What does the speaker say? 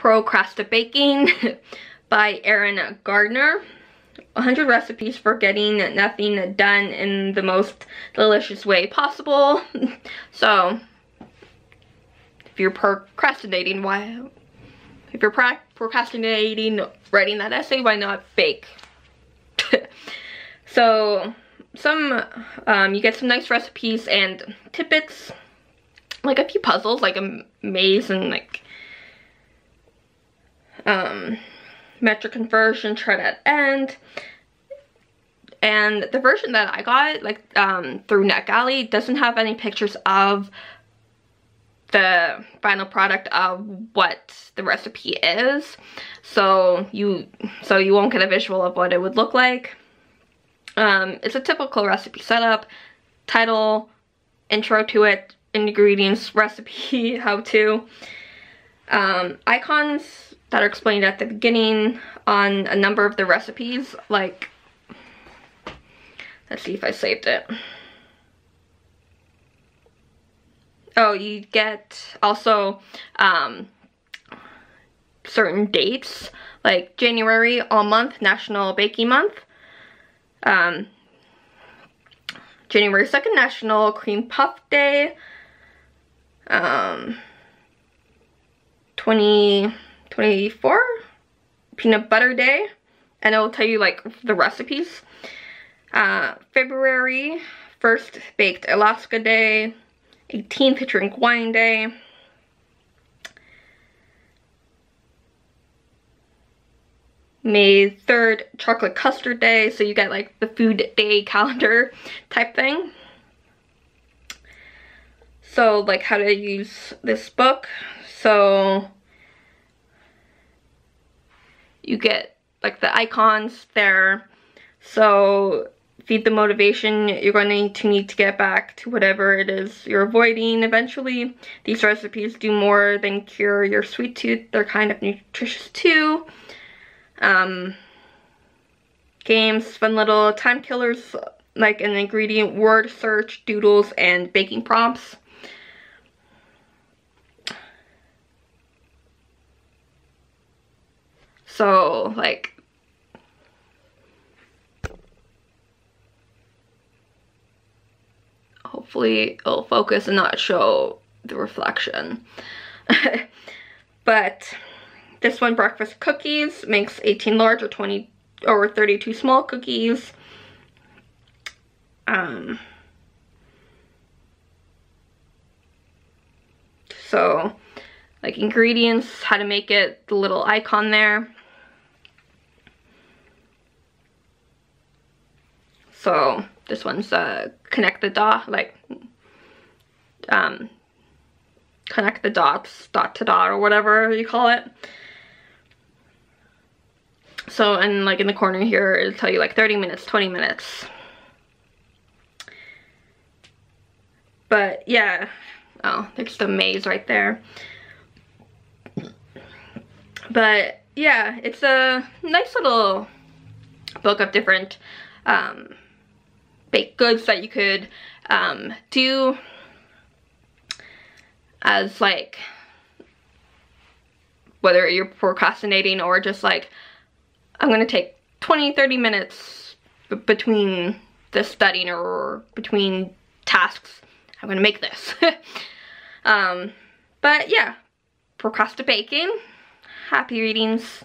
Procrastibaking by Erin Gardner. 100 recipes for getting nothing done in the most delicious way possible. so, if you're procrastinating, why? If you're procrastinating writing that essay, why not bake? so, some, um, you get some nice recipes and tidbits, like a few puzzles, like a maze and like, um, metric conversion, chart at end. And the version that I got, like, um, through NetGalley, doesn't have any pictures of the final product of what the recipe is. So you, so you won't get a visual of what it would look like. Um, it's a typical recipe setup, title, intro to it, ingredients, recipe, how to. Um, icons that are explained at the beginning on a number of the recipes, like, let's see if I saved it. Oh, you get also um, certain dates, like January all month, National Baking Month. Um, January 2nd, National Cream Puff Day. Um, 20... 24 peanut butter day and it will tell you like the recipes. Uh, February 1st baked Alaska day 18th drink wine day. May 3rd chocolate custard day so you get like the food day calendar type thing. So like how to use this book. So you get like the icons there. So feed the motivation, you're going to need to get back to whatever it is you're avoiding eventually. These recipes do more than cure your sweet tooth. They're kind of nutritious too. Um, games, fun little time killers like an ingredient word search, doodles, and baking prompts. So, like, hopefully it'll focus and not show the reflection. but this one, breakfast cookies, makes 18 large or 20 or 32 small cookies. Um, so, like ingredients, how to make it, the little icon there. So this one's uh, connect the dot, like um, connect the dots, dot to dot, or whatever you call it. So, and like in the corner here, it'll tell you like 30 minutes, 20 minutes. But yeah, oh, there's the maze right there. But yeah, it's a nice little book of different um, baked goods that you could um, do as like whether you're procrastinating or just like I'm gonna take 20 30 minutes between the studying or between tasks. I'm gonna make this. Um, but yeah procrastinating happy readings